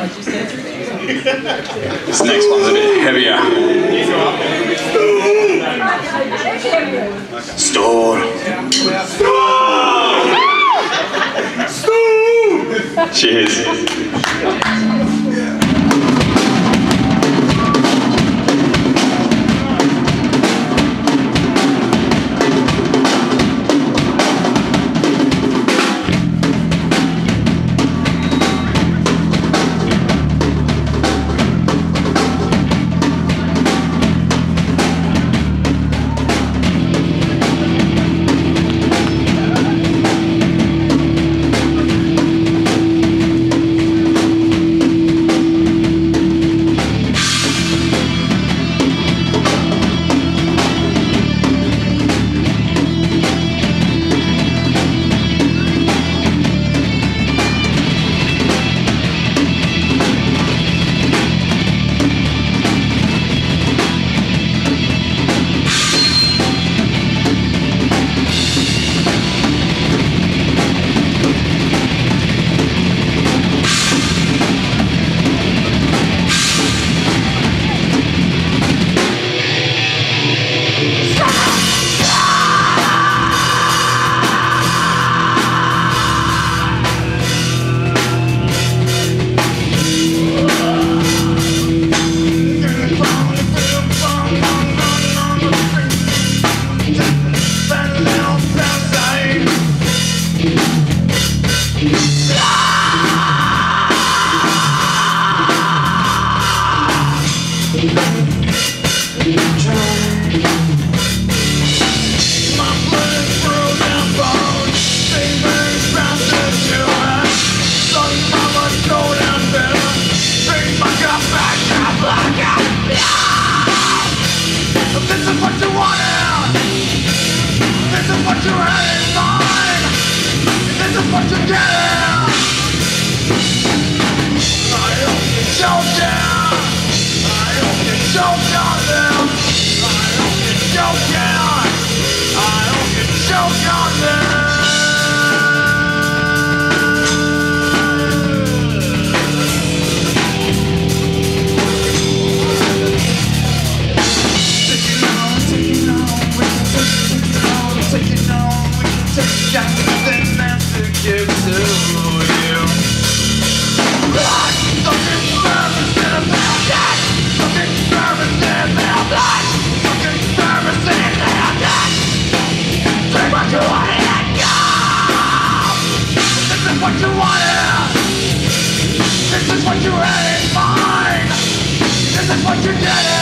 This next one's a bit heavier. Store. Cheers. what you wanted. This is what you had in mind. This is what you did.